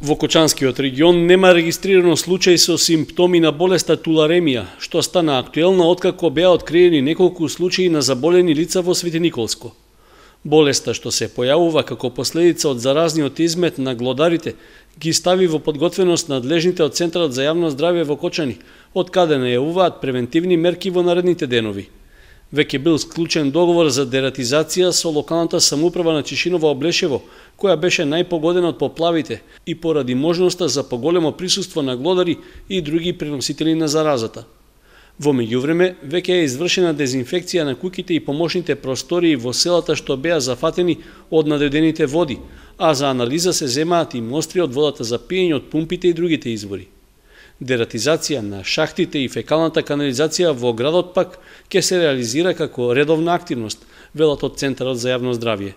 Во Кочанскиот регион нема регистрирано случај со симптоми на болеста туларемија, што стана актуелна откако беа откриени неколку случаи на заболени лица во Свети Николско. Болеста што се појавува како последица од заразниот измет на глодарите ги стави во подготвеност надлежните од Центарот за јавно здравје во Кочани, од каде најавуваат превентивни мерки во наредните денови. Веќе бил склучен договор за дератизација со локалната самоуправа на Чишиново Облешево, која беше најпогодена од поплавите и поради можноста за поголемо присуство на глодари и други преносители на заразата. Во меѓувреме, веќе е извршена дезинфекција на куќите и помошните простории во селата што беа зафатени од надредените води, а за анализа се земаат и мостри од водата за пиење од пумпите и другите извори. Дератизација на шахтите и фекалната канализација во градот пак ќе се реализира како редовна активност, велат од Центарот за јавно здравје.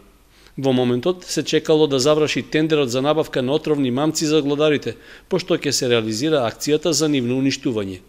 Во моментот се чекало да заврши тендерот за набавка на отровни мамци за гладарите, пошто ќе се реализира акцијата за нивно уништување.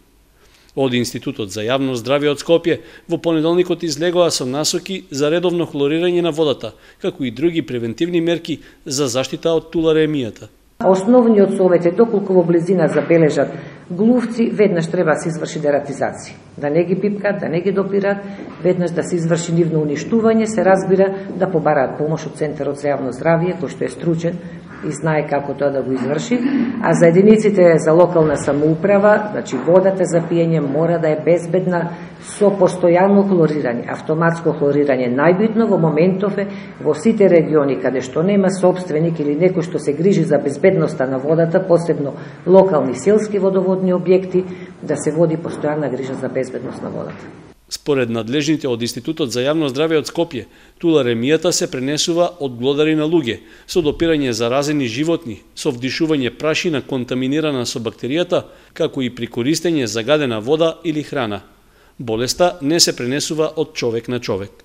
Од Институтот за јавно здравје од Скопје во понеделникот излегоа со насоки за редовно хлорирање на водата, како и други превентивни мерки за заштита од туларемијата. Основниот совет е доколку во близина забележат глувци, веднаш треба да се изврши дератизација. Да не ги пипкат, да не ги допират, веднаш да се изврши нивно уништување, се разбира да побараат помош од Центарот за јавно здравје, кој што е стручен и знае како тоа да го изврши, а за единиците за локална самоуправа, значи водата за пиење мора да е безбедна со постојано хлорирање, автоматско хлорирање. Најбитно во моментов е во сите региони каде што нема собственик или некој што се грижи за безбедноста на водата, посебно локални селски водни објекти, да се води постојана грижа за безбедност на водата. Според надлежните од Институтот за јавно здравје од Скопје, туларемијата се пренесува од глодари на луѓе, со допирање заразени животни, со вдишување прашина контаминирана со бактеријата, како и при користење загадена вода или храна. Болеста не се пренесува од човек на човек.